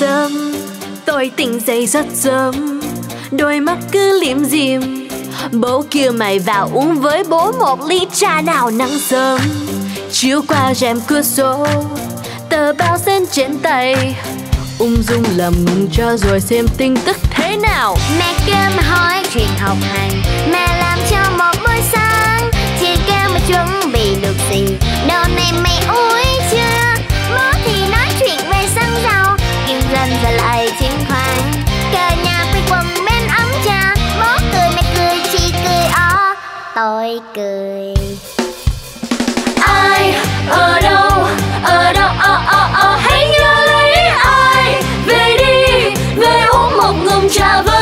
sớm. Tôi tỉnh dậy rất sớm. Đôi mắt cứ liếm diêm bố kêu mày vào uống với bố một ly trà nào nắng sớm. Chiếu qua rèm cửa sổ, tờ báo sen trên tay. Ung dung làm ngừng cho rồi xem tin tức thế nào. Mẹ kêu mà hỏi chuyện học hành, mẹ làm cho một buổi sáng. Chị kêu mà chuẩn tôi cười. Ai, ở đâu ở đâu ở ở ở hãy nhớ lấy ai. Về đi, về uống một ngụm trà vơi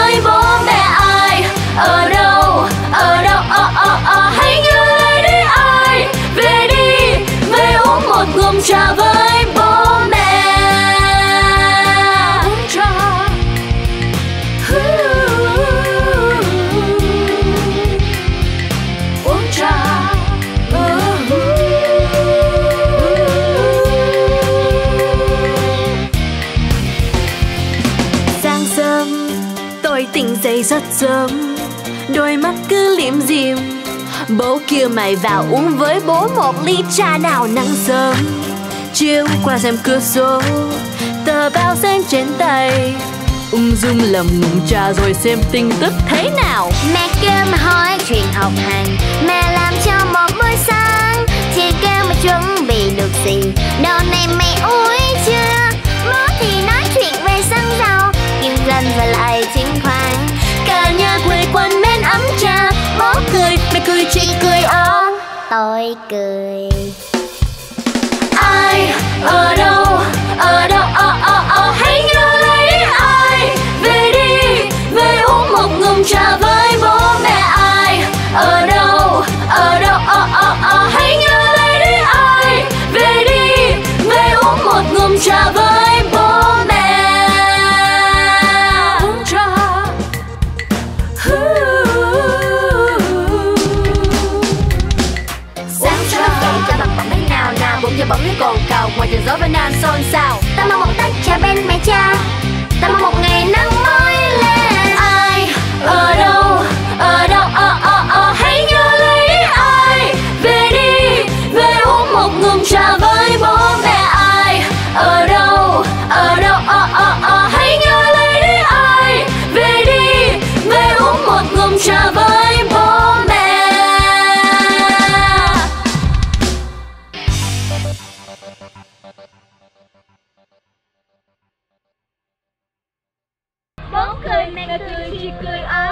tôi tỉnh dậy rất sớm đôi mắt cứ liếm diêm bố kêu mày vào uống với bố một ly trà nào nắng sớm. Chiếu qua xem cửa sổ tờ báo xanh trên tay. Ung dung lầm ngụm trà rồi xem tin tức thế nào. Mẹ kêu mà hỏi chuyện học hành, Mẹ làm cho một Tôi cười. Ai ở đây of an unsung sound. Tama mo ผมเคยแม่คือที่เคยเอา